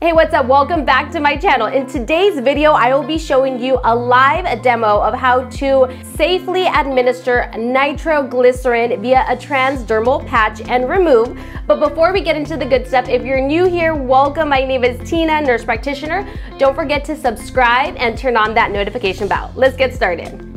Hey, what's up? Welcome back to my channel. In today's video, I will be showing you a live demo of how to safely administer nitroglycerin via a transdermal patch and remove. But before we get into the good stuff, if you're new here, welcome. My name is Tina, nurse practitioner. Don't forget to subscribe and turn on that notification bell. Let's get started.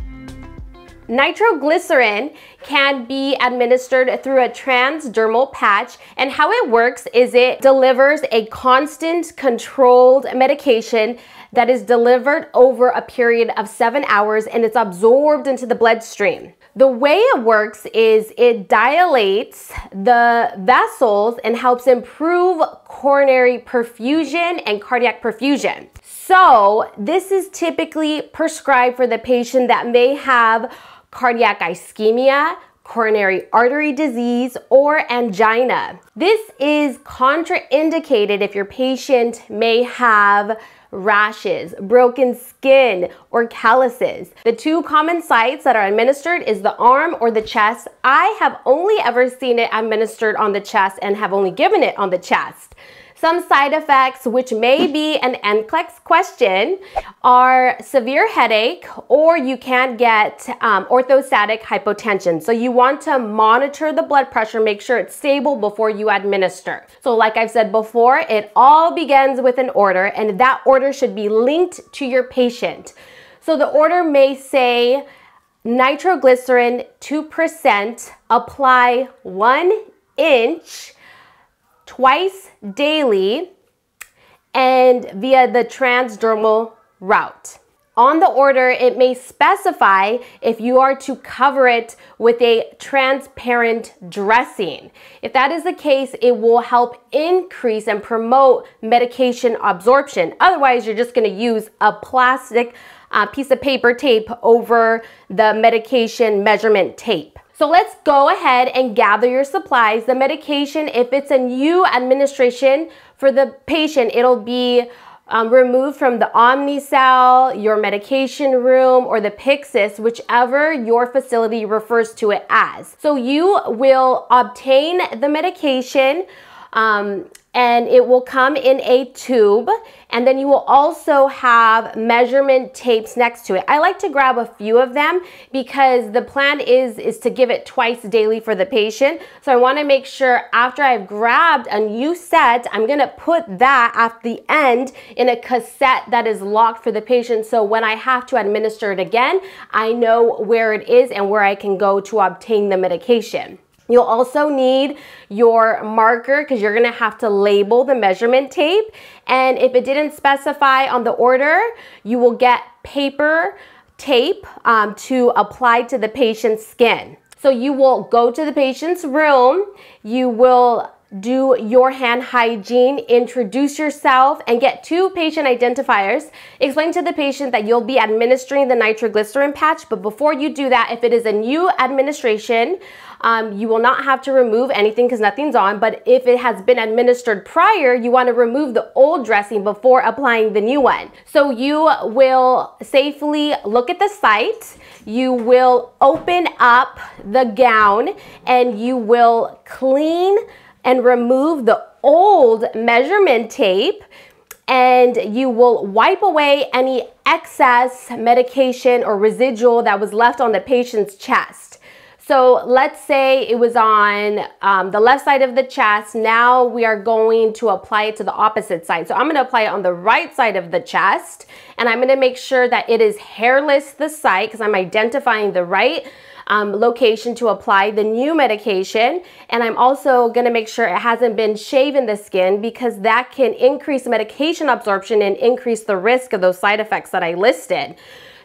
Nitroglycerin can be administered through a transdermal patch and how it works is it delivers a constant controlled medication that is delivered over a period of seven hours and it's absorbed into the bloodstream. The way it works is it dilates the vessels and helps improve coronary perfusion and cardiac perfusion. So this is typically prescribed for the patient that may have cardiac ischemia, coronary artery disease, or angina. This is contraindicated if your patient may have rashes, broken skin, or calluses. The two common sites that are administered is the arm or the chest. I have only ever seen it administered on the chest and have only given it on the chest. Some side effects, which may be an NCLEX question, are severe headache or you can get um, orthostatic hypotension. So you want to monitor the blood pressure, make sure it's stable before you administer. So like I've said before, it all begins with an order and that order should be linked to your patient. So the order may say nitroglycerin 2%, apply one inch twice daily and via the transdermal route. On the order, it may specify if you are to cover it with a transparent dressing. If that is the case, it will help increase and promote medication absorption. Otherwise, you're just gonna use a plastic uh, piece of paper tape over the medication measurement tape. So let's go ahead and gather your supplies. The medication, if it's a new administration for the patient, it'll be um, removed from the Omnicell, your medication room, or the Pyxis, whichever your facility refers to it as. So you will obtain the medication um, and it will come in a tube and then you will also have measurement tapes next to it. I like to grab a few of them because the plan is, is to give it twice daily for the patient. So I wanna make sure after I've grabbed a new set, I'm gonna put that at the end in a cassette that is locked for the patient. So when I have to administer it again, I know where it is and where I can go to obtain the medication. You'll also need your marker because you're gonna have to label the measurement tape. And if it didn't specify on the order, you will get paper tape um, to apply to the patient's skin. So you will go to the patient's room, you will do your hand hygiene, introduce yourself, and get two patient identifiers. Explain to the patient that you'll be administering the nitroglycerin patch, but before you do that, if it is a new administration, um, you will not have to remove anything because nothing's on, but if it has been administered prior, you want to remove the old dressing before applying the new one. So you will safely look at the site, you will open up the gown, and you will clean and remove the old measurement tape and you will wipe away any excess medication or residual that was left on the patient's chest. So let's say it was on um, the left side of the chest. Now we are going to apply it to the opposite side. So I'm gonna apply it on the right side of the chest and I'm gonna make sure that it is hairless the site because I'm identifying the right um, location to apply the new medication. And I'm also gonna make sure it hasn't been shaven the skin because that can increase medication absorption and increase the risk of those side effects that I listed.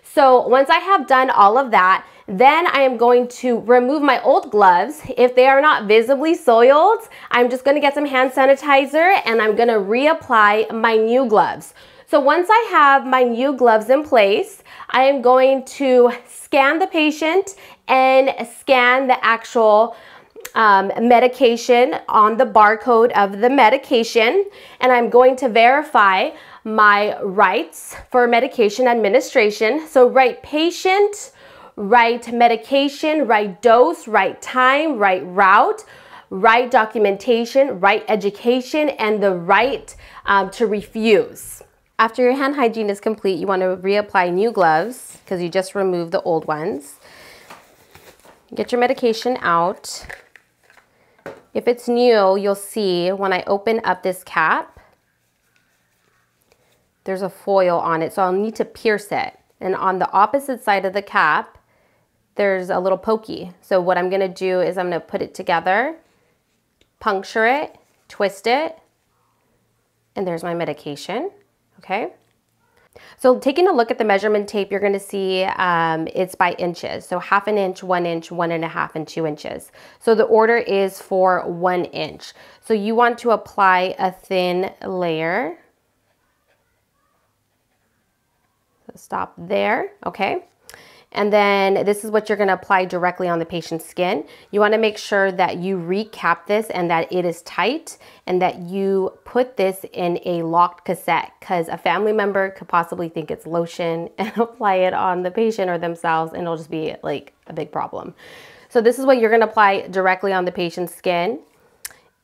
So once I have done all of that, then I am going to remove my old gloves. If they are not visibly soiled, I'm just gonna get some hand sanitizer and I'm gonna reapply my new gloves. So once I have my new gloves in place, I am going to scan the patient and scan the actual um, medication on the barcode of the medication. And I'm going to verify my rights for medication administration. So right patient, right medication, right dose, right time, right route, right documentation, right education, and the right um, to refuse. After your hand hygiene is complete, you want to reapply new gloves because you just removed the old ones. Get your medication out. If it's new, you'll see when I open up this cap, there's a foil on it, so I'll need to pierce it. And on the opposite side of the cap, there's a little pokey. So what I'm gonna do is I'm gonna put it together, puncture it, twist it, and there's my medication, okay? So taking a look at the measurement tape, you're gonna see um, it's by inches. So half an inch, one inch, one and a half, and two inches. So the order is for one inch. So you want to apply a thin layer. So stop there, okay? And then this is what you're gonna apply directly on the patient's skin. You wanna make sure that you recap this and that it is tight and that you put this in a locked cassette because a family member could possibly think it's lotion and apply it on the patient or themselves and it'll just be like a big problem. So this is what you're gonna apply directly on the patient's skin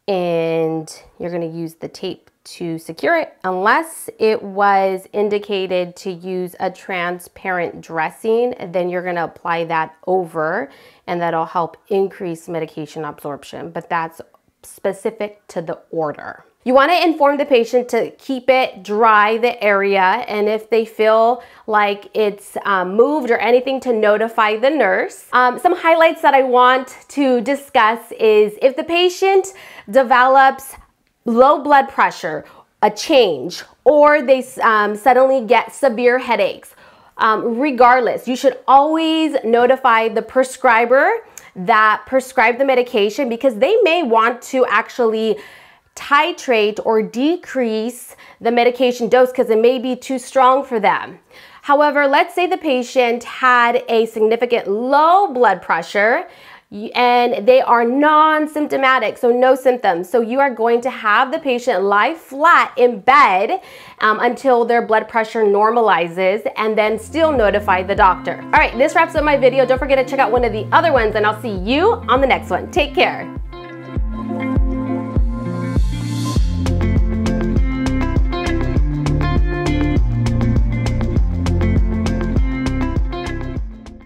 and you're gonna use the tape to secure it unless it was indicated to use a transparent dressing then you're going to apply that over and that'll help increase medication absorption but that's specific to the order you want to inform the patient to keep it dry, the area, and if they feel like it's um, moved or anything to notify the nurse. Um, some highlights that I want to discuss is if the patient develops low blood pressure, a change, or they um, suddenly get severe headaches. Um, regardless, you should always notify the prescriber that prescribed the medication because they may want to actually titrate or decrease the medication dose because it may be too strong for them. However, let's say the patient had a significant low blood pressure and they are non-symptomatic, so no symptoms. So you are going to have the patient lie flat in bed um, until their blood pressure normalizes and then still notify the doctor. All right, this wraps up my video. Don't forget to check out one of the other ones and I'll see you on the next one. Take care.